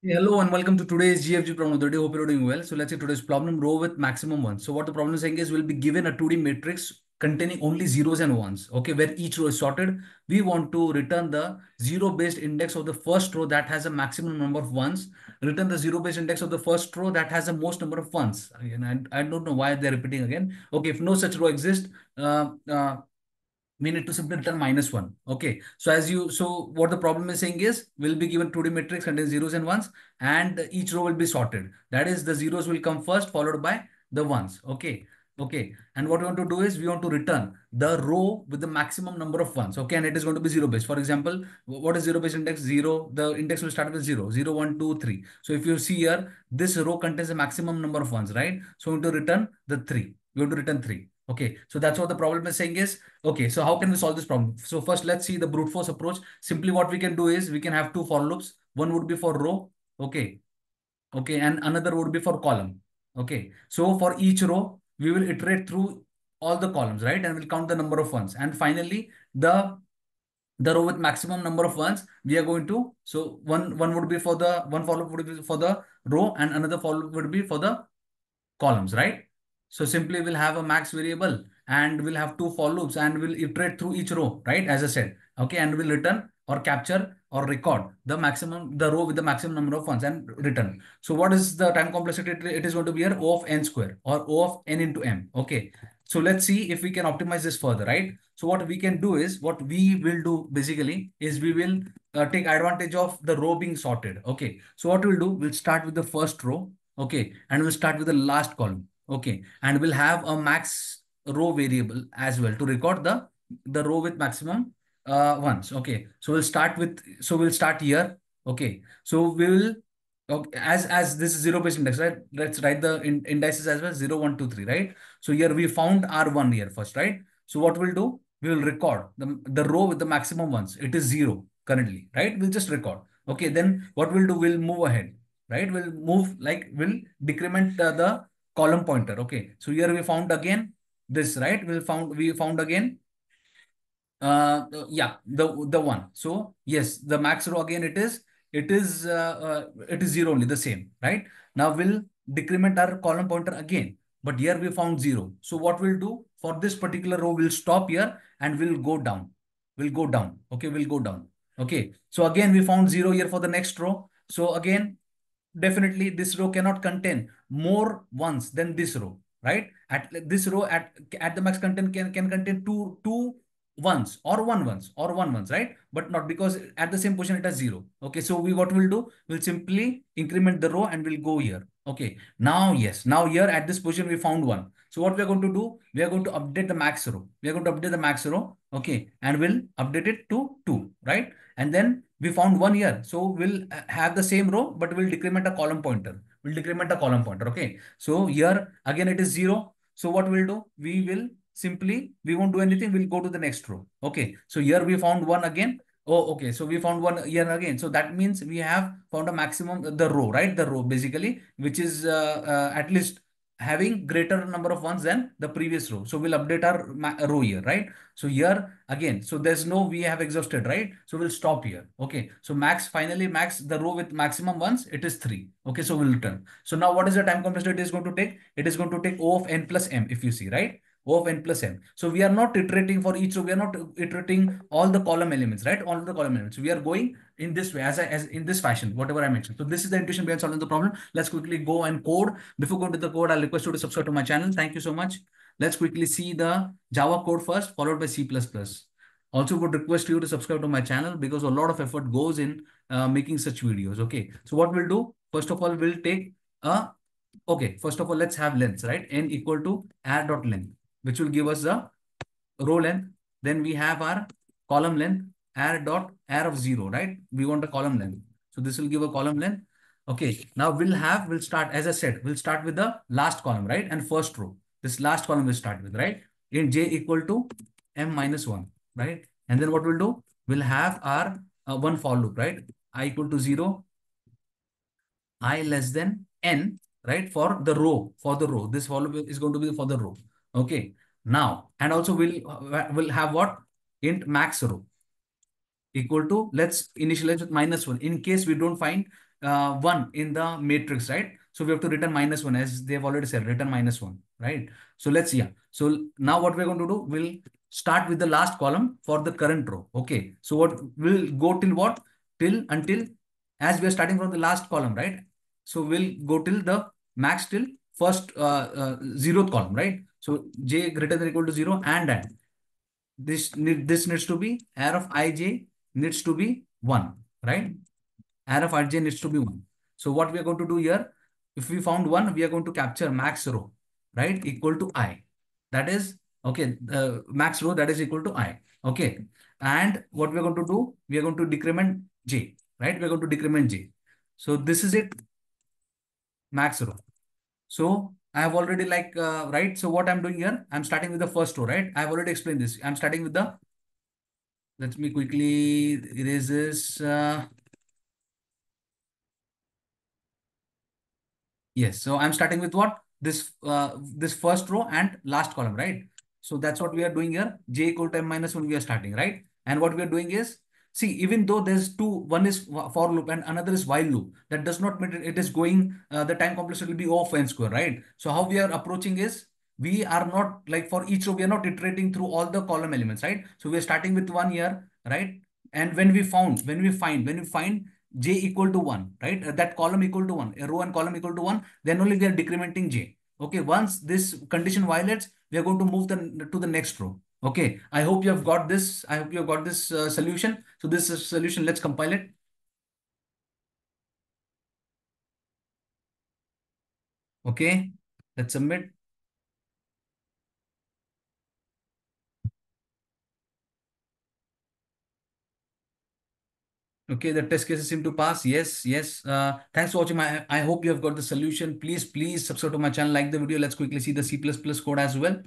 Hello and welcome to today's GFG problem of the day. Hope you're doing well. So let's say today's problem row with maximum ones. So what the problem is saying is we'll be given a 2D matrix containing only zeros and ones. Okay, where each row is sorted. We want to return the zero-based index of the first row that has a maximum number of ones. Return the zero-based index of the first row that has the most number of ones. Again, I, I don't know why they're repeating again. Okay, if no such row exists, uh, uh, we need to simply return minus one. Okay. So as you, so what the problem is saying is we'll be given 2D matrix contains zeros and ones and each row will be sorted. That is the zeros will come first followed by the ones. Okay. Okay. And what we want to do is we want to return the row with the maximum number of ones. Okay. And it is going to be zero based. For example, what is zero based index? Zero. The index will start with zero. Zero, one, two, three. So if you see here, this row contains a maximum number of ones, right? So we want to return the three. We want to return three. Okay, so that's what the problem is saying is, okay, so how can we solve this problem? So first, let's see the brute force approach. Simply what we can do is we can have two for loops. One would be for row, okay, okay, and another would be for column, okay. So for each row, we will iterate through all the columns, right? And we'll count the number of ones. And finally, the the row with maximum number of ones, we are going to, so one, one would be for the, one for loop would be for the row and another for loop would be for the columns, right? So simply we'll have a max variable and we'll have two for loops and we'll iterate through each row, right? As I said, okay, and we'll return or capture or record the maximum, the row with the maximum number of ones and return. So what is the time complexity? It is going to be here O of n square or O of n into m. Okay. So let's see if we can optimize this further, right? So what we can do is, what we will do basically is we will uh, take advantage of the row being sorted. Okay. So what we'll do, we'll start with the first row. Okay. And we'll start with the last column. Okay. And we'll have a max row variable as well to record the, the row with maximum uh, ones. Okay. So we'll start with, so we'll start here. Okay. So we will, okay, as, as this is zero based index, right? Let's write the in, indices as well, 0, 1, 2, 3, right? So here we found R1 here first, right? So what we'll do, we will record the, the row with the maximum ones. It is zero currently, right? We'll just record. Okay. Then what we'll do, we'll move ahead, right? We'll move like, we'll decrement uh, the column pointer. Okay. So here we found again this, right? We found, we found again uh yeah the the one so yes the max row again it is it is uh, uh, it is zero only the same right now we'll decrement our column pointer again but here we found zero so what we'll do for this particular row we'll stop here and we'll go down we'll go down okay we'll go down okay so again we found zero here for the next row so again definitely this row cannot contain more ones than this row, right? At this row at, at the max content can, can contain two, two ones or one ones or one ones, right? But not because at the same position it has zero. Okay, so we what we'll do, we'll simply increment the row and we'll go here. Okay, now yes, now here at this position we found one. So what we are going to do, we are going to update the max row. We are going to update the max row, okay, and we'll update it to two, right? And then we found one here. So we'll uh, have the same row, but we'll decrement a column pointer. We'll decrement a column pointer. Okay. So here again, it is zero. So what we'll do, we will simply, we won't do anything. We'll go to the next row. Okay. So here we found one again. Oh, okay. So we found one here again. So that means we have found a maximum, the row, right? The row basically, which is uh, uh, at least having greater number of ones than the previous row. So we'll update our row here, right? So here again, so there's no, we have exhausted, right? So we'll stop here. Okay. So max, finally max, the row with maximum ones, it is three. Okay. So we'll return. So now what is the time complexity it is going to take? It is going to take O of n plus m if you see, right? O of n plus m. So we are not iterating for each row. We are not iterating all the column elements, right? All the column elements. We are going in this way, as, I, as in this fashion, whatever I mentioned. So this is the intuition behind solving the problem. Let's quickly go and code. Before going to the code, I'll request you to subscribe to my channel. Thank you so much. Let's quickly see the Java code first, followed by C++. Also would request you to subscribe to my channel because a lot of effort goes in uh, making such videos. Okay. So what we'll do, first of all, we'll take a, okay, first of all, let's have lengths, right? n equal to r dot length, which will give us the row length. Then we have our column length r dot r of zero, right? We want a column length. So this will give a column length. Okay, now we'll have, we'll start, as I said, we'll start with the last column, right? And first row. This last column we'll start with, right? In j equal to m minus 1, right? And then what we'll do? We'll have our uh, one for loop, right? i equal to 0, i less than n, right? For the row, for the row. This for loop is going to be for the row. Okay. Now, and also we'll, uh, we'll have what? int max row equal to, let's initialize with minus 1 in case we don't find uh, 1 in the matrix, right? So we have to return minus 1 as they've already said, return minus 1, right? So let's, yeah. So now what we're going to do, we'll start with the last column for the current row. Okay. So what we'll go till what? Till until as we are starting from the last column, right? So we'll go till the max till first uh, uh, zeroth column, right? So j greater than equal to zero and and this this needs to be r of ij needs to be one, right? R of ij needs to be one. So what we are going to do here, if we found one, we are going to capture max row, right? Equal to i. That is okay. Uh, max row that is equal to i. Okay. And what we are going to do, we are going to decrement j, right? We are going to decrement j. So this is it, max row. So I have already like, uh, right? So what I'm doing here, I'm starting with the first row, right? I've already explained this. I'm starting with the, let me quickly erase this. Uh, yes, so I'm starting with what? This, uh, this first row and last column, right? So that's what we are doing here. J equal to m minus 1 we are starting, right? And what we are doing is See, even though there's two, one is for loop and another is while loop, that does not mean it is going, uh, the time complexity will be O of n square, right? So how we are approaching is, we are not like for each row, we are not iterating through all the column elements, right? So we are starting with one here, right? And when we found, when we find, when we find j equal to 1, right? Uh, that column equal to 1, a row and column equal to 1, then only we are decrementing j. Okay, once this condition violates, we are going to move the, to the next row. Okay, I hope you have got this. I hope you have got this uh, solution. So this is solution, let's compile it. Okay, let's submit. Okay, the test cases seem to pass. Yes, yes. Uh, thanks for watching. My, I hope you have got the solution. Please, please subscribe to my channel, like the video. Let's quickly see the C++ code as well.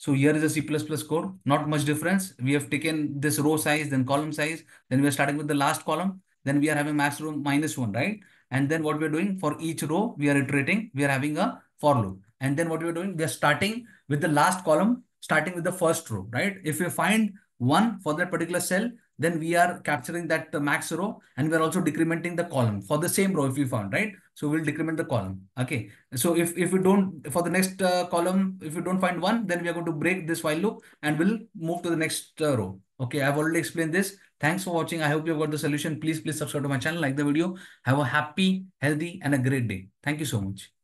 So here is a C++ code, not much difference. We have taken this row size, then column size, then we are starting with the last column, then we are having max row minus one, right? And then what we're doing for each row, we are iterating, we are having a for loop. And then what we're doing, we are starting with the last column, starting with the first row, right? If we find one for that particular cell, then we are capturing that max row and we're also decrementing the column for the same row if we found, right? So we'll decrement the column. Okay. So if, if we don't, for the next uh, column, if we don't find one, then we are going to break this while loop and we'll move to the next uh, row. Okay. I've already explained this. Thanks for watching. I hope you've got the solution. Please, please subscribe to my channel, like the video. Have a happy, healthy and a great day. Thank you so much.